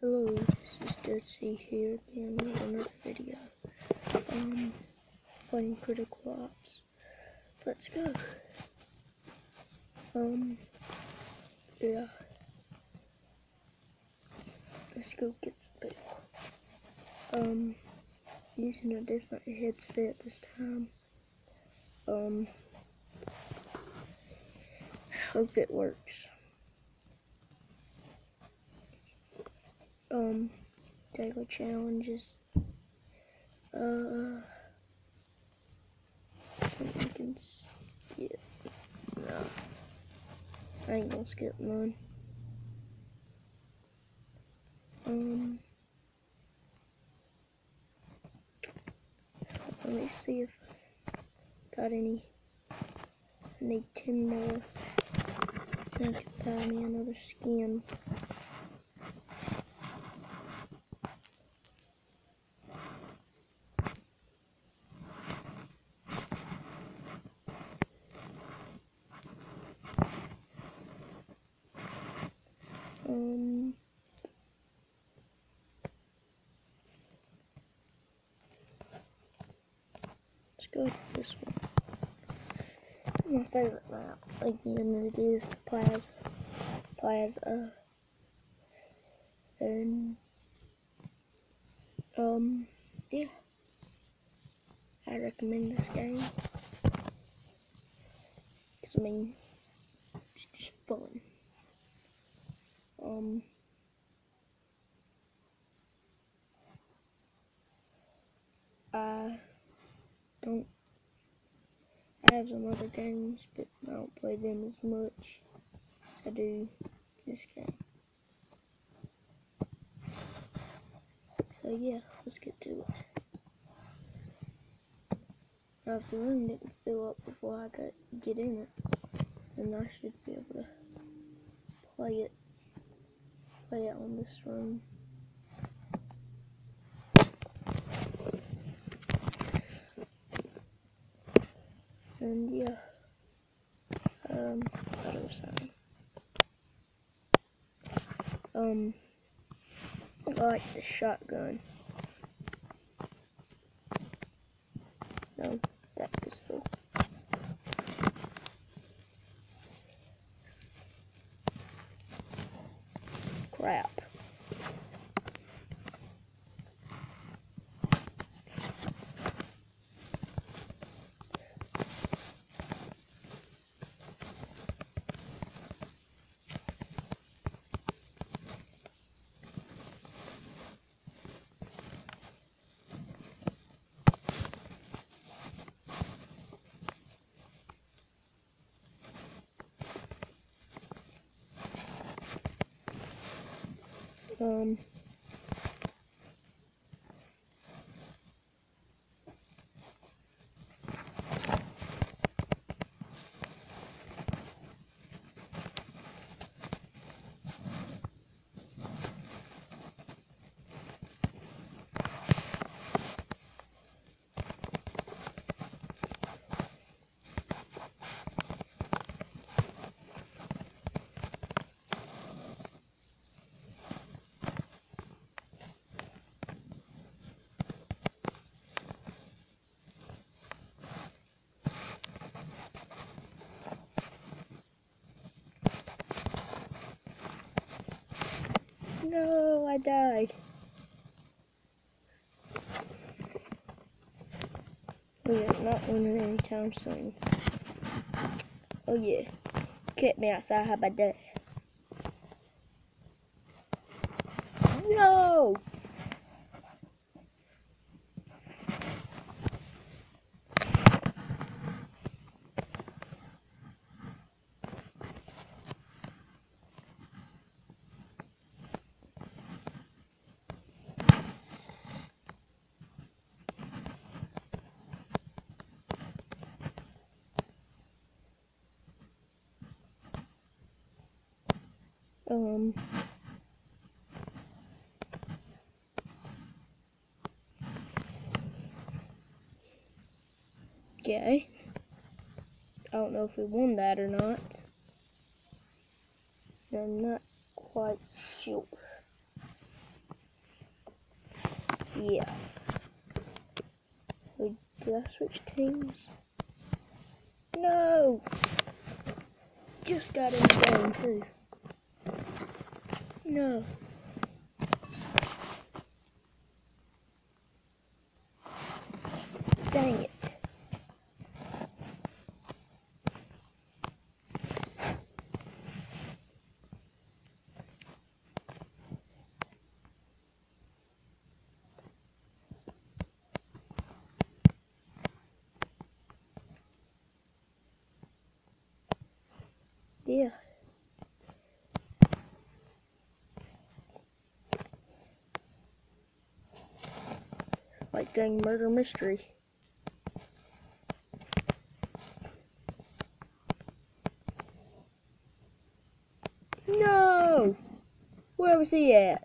Hello, this is Dirty here again with another video. Um, playing Critical Ops. Let's go. Um, yeah. Let's go get some. Um, using a different headset this time. Um, hope it works. Um daily challenges. Uh, I can skip. No, I ain't gonna skip none. Um, let me see if got any. I need ten more. I can buy me another skin. Um, let's go to this one. My favorite map. Is the Plaza. Plaza. And, um, yeah. I recommend this game. Because, I mean, it's just fun. Um, I don't I have some other games, but I don't play them as much as I do this game. So yeah, let's get to it. Now, if the room didn't fill up before I got get in it, then I should be able to play it play it on this room. And yeah, um. Um, I like the shotgun. No, that pistol. crap. Um, No, Died. We are not winning anytime soon. Oh yeah. Kept oh me outside, how about that? No! Um. Okay. I don't know if we won that or not. I'm not quite sure. Yeah. Wait, did I switch teams? No! Just got in the game too. No. Dang it. Yeah. Like dang murder mystery. No! Where was he at?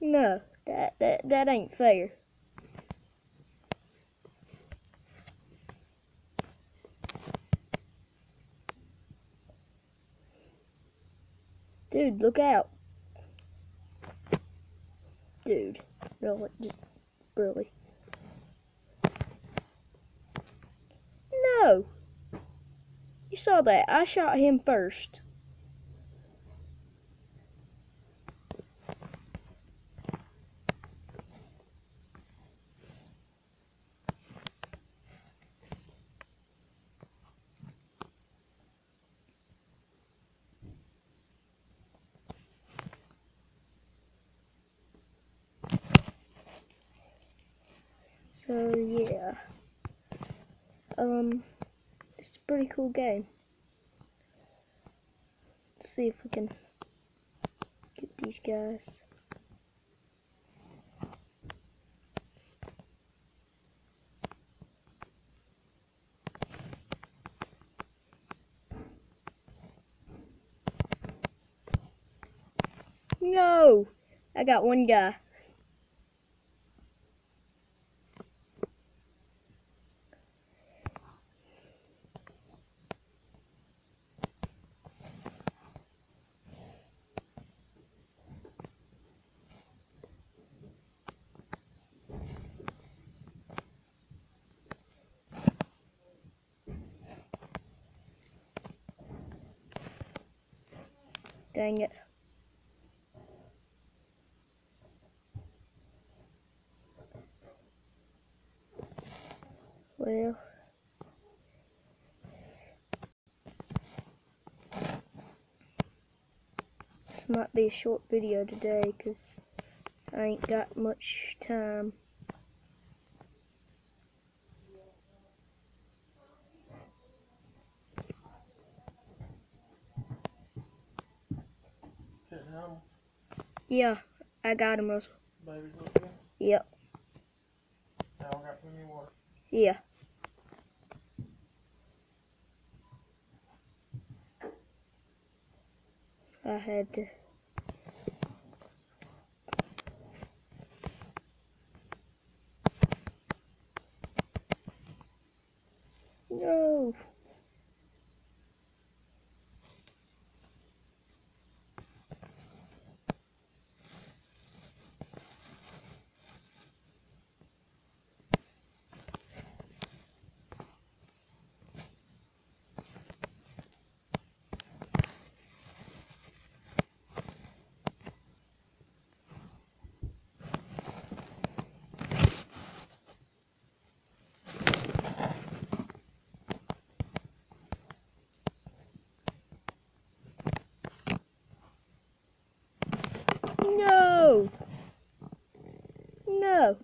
No, that that that ain't fair. Dude, look out. Dude, really, just, really. No! You saw that. I shot him first. So yeah. Um it's a pretty cool game. Let's see if we can get these guys. No! I got one guy. Dang it. Well. This might be a short video today because I ain't got much time. Yeah, I got him, Russell. baby's looking. Yep, Now I got plenty of water. yeah. I had to. No. No. No.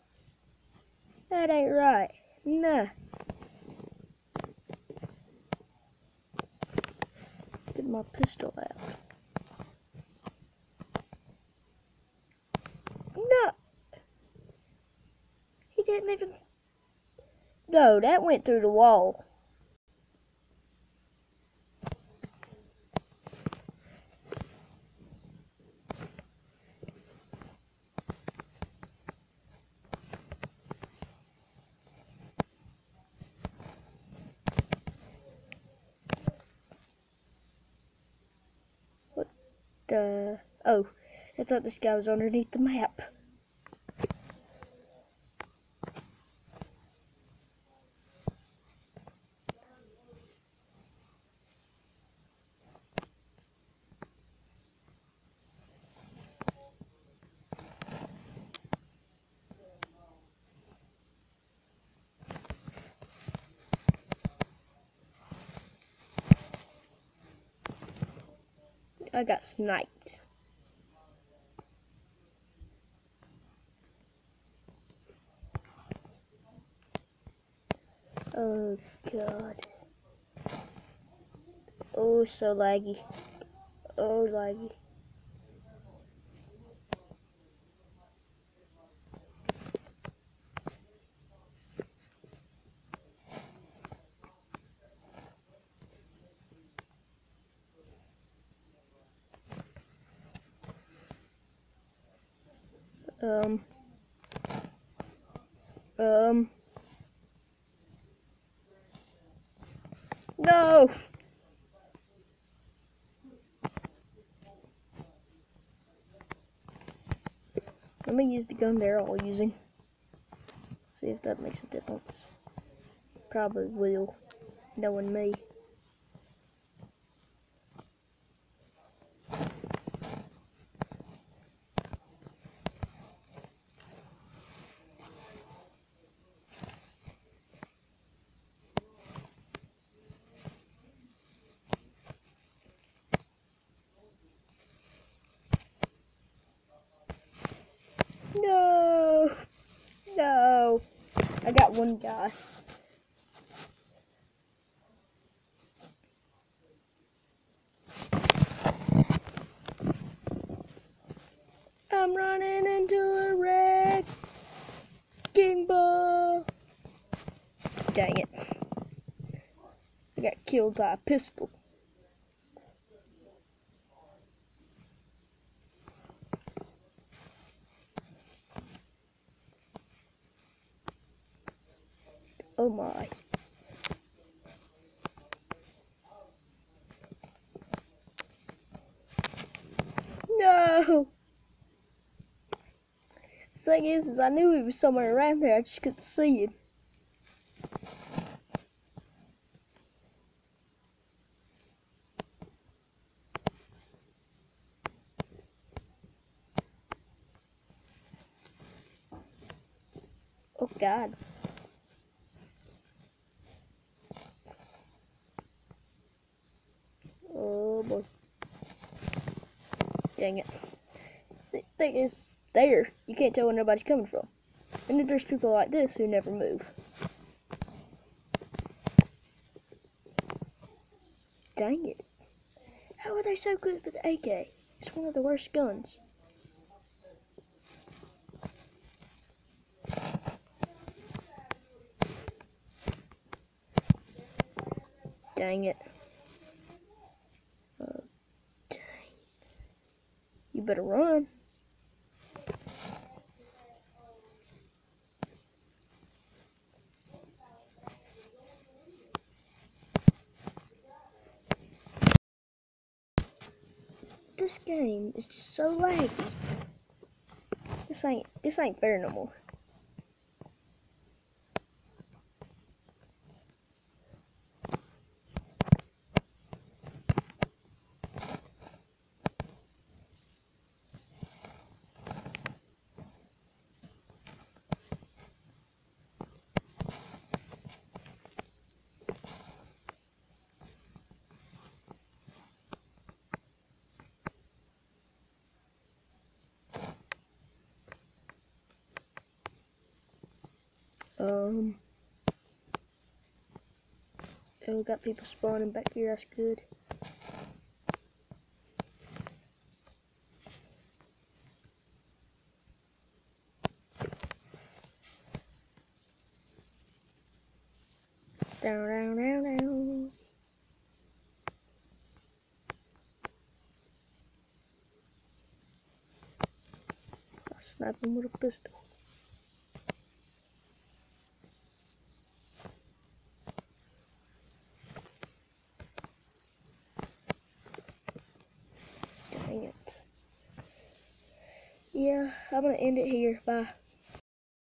That ain't right. Nah. Get my pistol out. No. He didn't even. No, that went through the wall. Uh, oh, I thought this guy was underneath the map. I got sniped. Oh god. Oh, so laggy. Oh, laggy. Um. Um. No! Let me use the gun they're all using. See if that makes a difference. Probably will, knowing me. No! No! I got one guy. I'm running into a wrecking ball. Dang it. I got killed by a pistol. Oh my. No! The thing is, is I knew he was somewhere around here, I just couldn't see him. Oh god. Oh boy. Dang it. See, thing is, there, you can't tell where nobody's coming from. And then there's people like this who never move. Dang it. How are they so good with the AK? It's one of the worst guns. Dang it. Oh, dang. You better run. This game is just so laggy. This ain't this ain't fair no more. Um. Oh, we got people spawning back here. That's good. Down, down, down, down. I'll snipe him with a pistol. I'm gonna end it here. Bye.